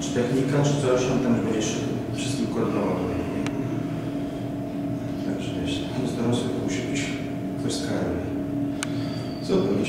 Czy technika, czy coś, on tam będzie wszystkim koordynował. Także wiesz, z dorosłych musi być ktoś z KRM. Zupełnie